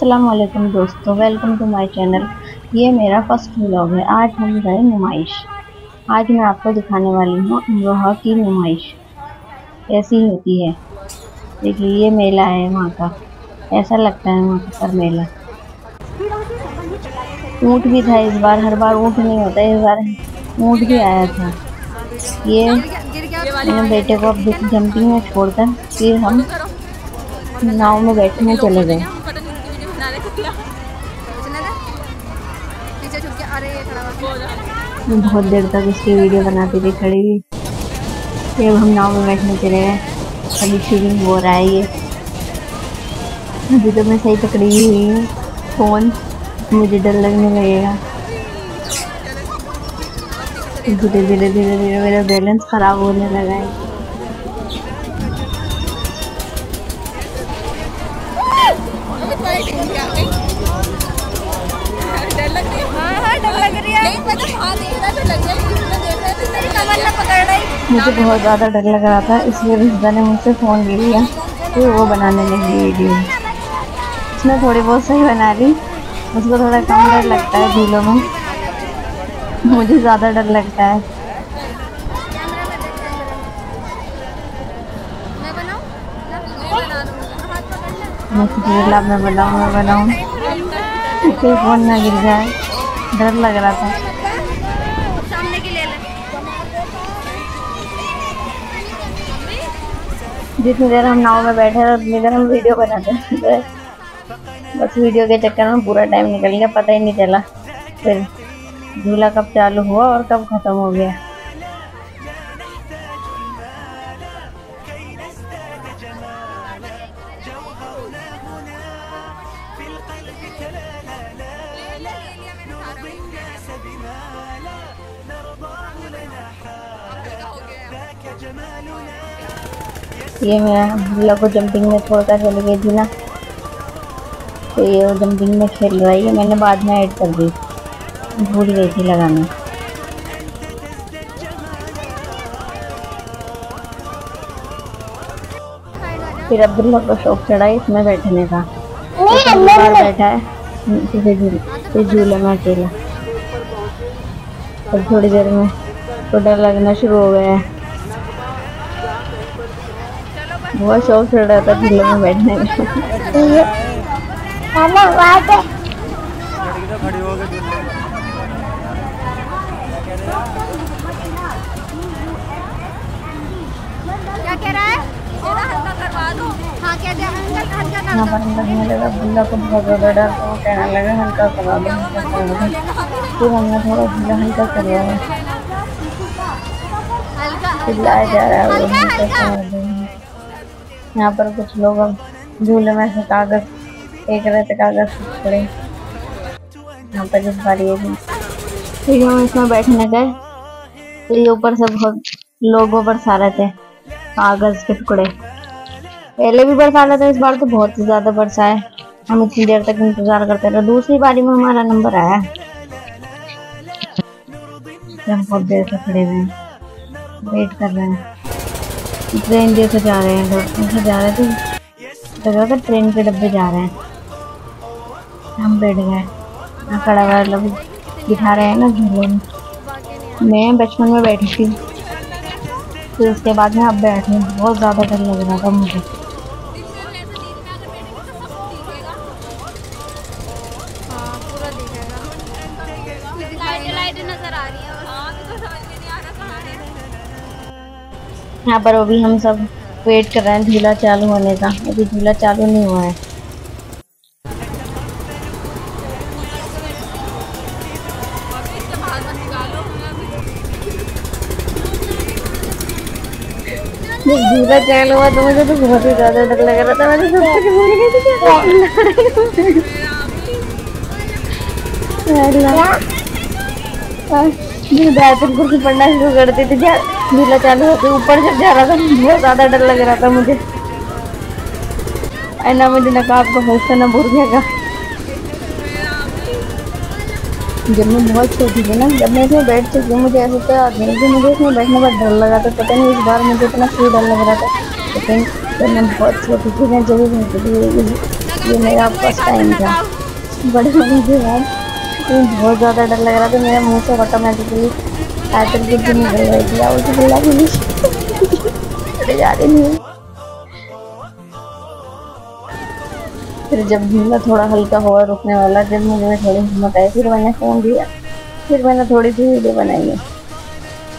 अस्सलाम वालेकुम दोस्तों वेलकम टू माय चैनल ये मेरा फ़र्स्ट व्लॉग है। आज हम गए नुमाइश। आज मैं आपको दिखाने वाली हूँ अमरोहा की नुमाइश। ऐसी होती है। देखिए, ये मेला है वहाँ का। ऐसा लगता है वहाँ पर मेला। ऊँट भी था इस बार। हर बार ऊँट नहीं होता। इस बार ऊँट भी आया था। ये मैंने बेटे को अब जंपिंग में छोड़कर फिर हम नाव में बैठने चले गए। बहुत देर तक इसकी वीडियो बनाती थी खड़ी हुई फिर हम नाव में बैठने चले गए अभी फीलिंग हो रहा है ये। अभी तो मैं सही पकड़ी हुई हूँ। फ़ोन। मुझे डर लगने लगेगा। धीरे धीरे धीरे धीरे मेरा बैलेंस ख़राब होने लगा है। मुझे बहुत ज़्यादा डर लग रहा था इसलिए रिश्ता ने मुझसे फ़ोन ले लिया फिर वो बनाने लगी वीडियो उसने थोड़ी बहुत सही बना ली। उसको थोड़ा कम डर लगता है झीलों में। मुझे ज़्यादा डर लगता है। मैं बनाऊँ? मैं बनाऊँ फ़ोन ना गिर जाए डर लग रहा था। जितनी देर हम नाव में बैठे हैं, उतनी देर हम वीडियो बनाते हैं। बस वीडियो के चक्कर में पूरा टाइम निकल गया, पता ही नहीं चला। फिर झूला कब चालू हुआ और कब ख़त्म हो गया। ये मैं भूला को जंपिंग में छोड़कर चली गई थी ना तो ये वो जंपिंग में खेल रहा है ये मैंने बाद में ऐड कर दी। भूल गई थी लगाना। फिर अब्दुल्ला को शौक चढ़ा इसमें बैठने का। तो बार बैठा है झूले झूले में अकेला। और थोड़ी देर में तो डर लगना शुरू हो गया है। बहुत शौक चढ़ रहा था झूले में बैठने में। क्या कह रहा है? हाँ क्या यहाँ पर हम लगने लगा बुल्ला को बहुत ज़्यादा डर तो कहने लगा हल्का करवा दो हल्का करवा दो। फिर हमने थोड़ा झूला हल्का करवा चिल्लाया जा रहा है वो हल्का। करवा दो। यहाँ पर कुछ लोग अब झूले में से कागज़ फेंक रहे थे, कागज़ टुकड़े यहाँ पर जिस बार भी फिर हम इसमें बैठने गए। तो ये ऊपर से बहुत लोगों बरसा रहे थे, कागज़ के टुकड़े। पहले भी बरसा रहे थे, इस बार तो बहुत ही ज़्यादा बरसा है। हम इतनी देर तक इंतज़ार करते रहे। दूसरी बारी में हमारा नंबर आया। हम बहुत देर से खड़े हुए वेट कर रहे हैं। ट्रेन जैसे जा रहे हैं लोग ऐसे जा रहे थे लगा रहा था ट्रेन के डब्बे जा रहे हैं। हम बैठ गए। खड़ा हुआ लोग दिखा रहे हैं ना झूले में। मैं बचपन में बैठी थी। फिर उसके बाद में अब बैठ रही बहुत ज़्यादा डर लग रहा था मुझे। यहाँ पर अभी हम सब वेट कर रहे हैं झूला चालू होने का। अभी झूला चालू नहीं हुआ है। झूला चालू हुआ तो मुझे तो बहुत ही ज़्यादा डर लग रहा था। मैंने सोचा कि क्या? बैतुल कुर्सी पढ़ना शुरू कर दी थी। झूला चालू होते ऊपर जब जा रहा था। बहुत ज़्यादा डर लग रहा था मुझे। ना मुझे नकाब का हौसला ना भूल गया जब मैं बहुत छोटी थी ना, जब मैं इसमें बैठ चुकी हूँ, मुझे ऐसा तो नहीं कि मुझे इसमें बैठने का डर लगा था। पता नहीं, इस बार मुझे इतना क्यों डर लग रहा था। लेकिन जब मैं बहुत छोटी थी, मैं जब भी ये मेरा फ़र्स्ट टाइम था। बड़े होने के बाद बहुत ज़्यादा डर लग रहा था। मेरे मुँह से ऑटोमेटिकली आयतल की भी निकल रही थी, और उसकी बिल्ला भी नहीं। जा रही नहीं। फिर जब झूला थोड़ा हल्का हुआ रुकने वाला, जब मुझे थोड़ी हिम्मत आई, फिर मैंने फ़ोन दिया। फिर मैंने थोड़ी सी वीडियो बनाई है।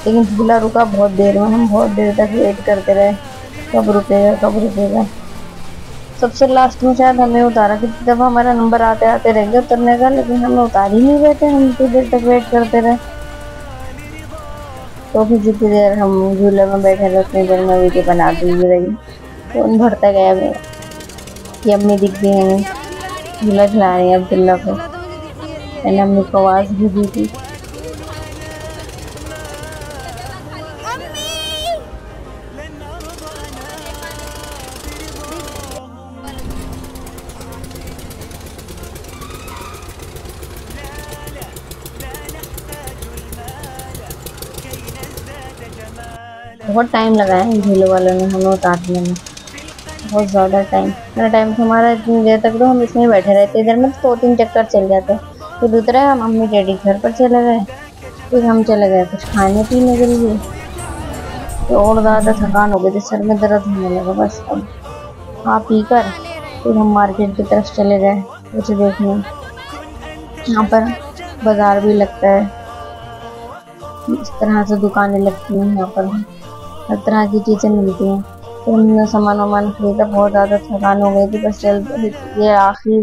लेकिन झूला रुका बहुत देर में। हम बहुत देर तक वेट करते रहे। कब रुकेगा कब रुकेगा? सबसे लास्ट में शायद हमें उतारा कि जब हमारा नंबर आते आते रह उतरने का लेकिन हमें उतार ही नहीं रहते हम इतनी देर तक वेट करते रहे। तो फिर जितनी देर हम झूले में बैठे रहे उतनी देर में वीडियो बना दी रही। फ़ोन भरता गया मेरा ये अम्मी दिख गई हैं, झूला खिला रही है अब्दुल्ला को मैंने अम्मी को आवाज़ भी दी थी। बहुत टाइम लगाया है झूले वालों ने हमें उतारने में। बहुत ज़्यादा टाइम मेरा टाइम हमारा इतनी देर तक तो हम इसमें बैठे रहते इधर में तो दो तीन चक्कर चल जाते फिर दूसरा हम मम्मी डैडी घर पर चले गए। फिर हम चले गए कुछ खाने पीने के लिए। तो और ज़्यादा थकान हो गई थी, सर में दर्द होने लगा बस अब। खा पी कर फिर हम मार्केट की तरफ़ चले गए कुछ देखने। यहाँ पर बाज़ार भी लगता है। इस तरह से दुकानें लगती हैं यहाँ पर। हर तरह की चीज़ें मिलती हैं। तो हमने सामान वामान खरीदा, बहुत ज़्यादा थकान हो गई थी, बस जल्द ये आखिरी